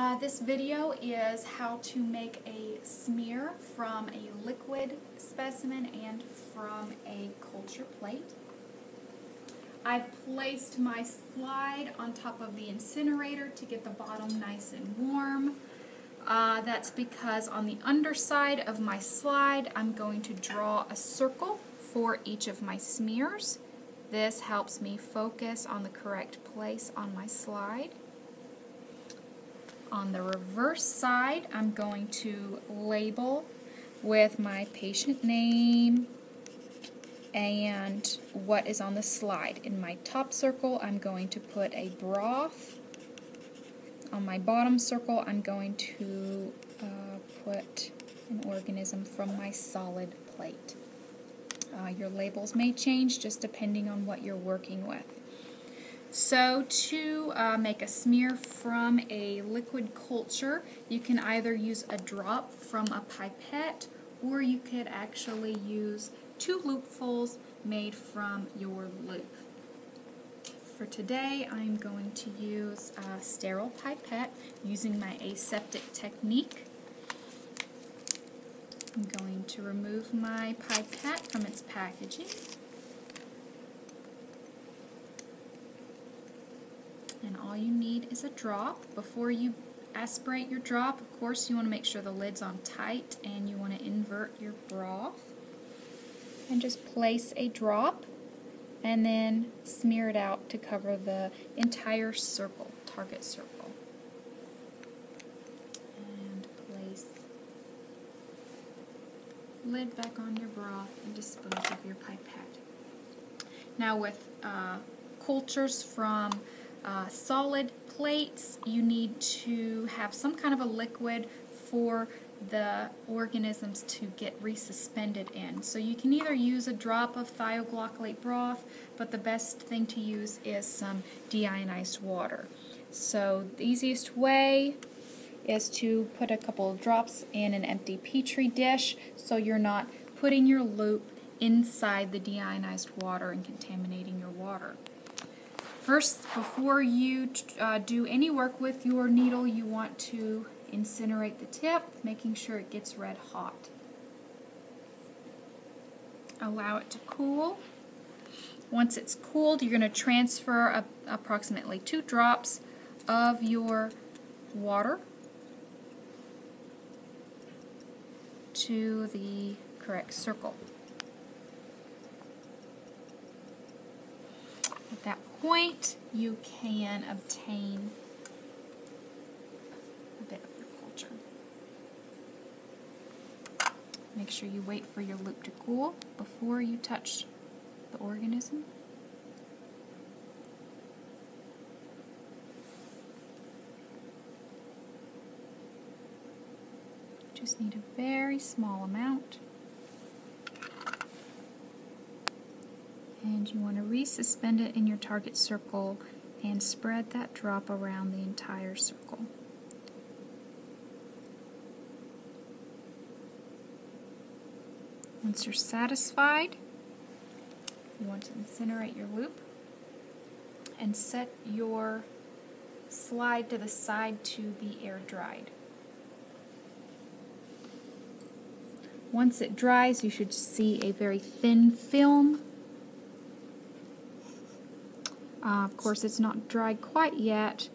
Uh, this video is how to make a smear from a liquid specimen and from a culture plate. I've placed my slide on top of the incinerator to get the bottom nice and warm. Uh, that's because on the underside of my slide I'm going to draw a circle for each of my smears. This helps me focus on the correct place on my slide. On the reverse side, I'm going to label with my patient name and what is on the slide. In my top circle, I'm going to put a broth. On my bottom circle, I'm going to uh, put an organism from my solid plate. Uh, your labels may change just depending on what you're working with. So to uh, make a smear from a liquid culture, you can either use a drop from a pipette or you could actually use two loopfuls made from your loop. For today, I'm going to use a sterile pipette using my aseptic technique. I'm going to remove my pipette from its packaging. And all you need is a drop. Before you aspirate your drop, of course, you want to make sure the lid's on tight and you want to invert your broth. And just place a drop and then smear it out to cover the entire circle, target circle. And place lid back on your broth and dispose of your pipette. Now with uh, cultures from uh, solid plates, you need to have some kind of a liquid for the organisms to get resuspended in. So you can either use a drop of thioglycolate broth, but the best thing to use is some deionized water. So the easiest way is to put a couple of drops in an empty petri dish so you're not putting your loop inside the deionized water and contaminating your water. First, before you uh, do any work with your needle, you want to incinerate the tip, making sure it gets red hot. Allow it to cool. Once it's cooled, you're going to transfer a, approximately two drops of your water to the correct circle. At that point, you can obtain a bit of your culture. Make sure you wait for your loop to cool before you touch the organism. Just need a very small amount. And you want to resuspend it in your target circle and spread that drop around the entire circle. Once you're satisfied, you want to incinerate your loop and set your slide to the side to be air dried. Once it dries, you should see a very thin film. Uh, of course, it's not dried quite yet,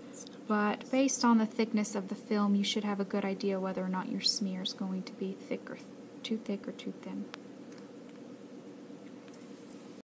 but based on the thickness of the film, you should have a good idea whether or not your smear is going to be thick or too thick or too thin.